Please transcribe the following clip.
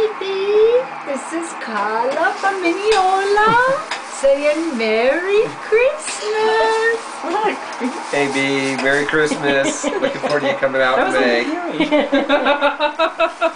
baby. This is Carla from Miniola saying Merry Christmas. Hey B, Merry Christmas. Looking forward to you coming out in May.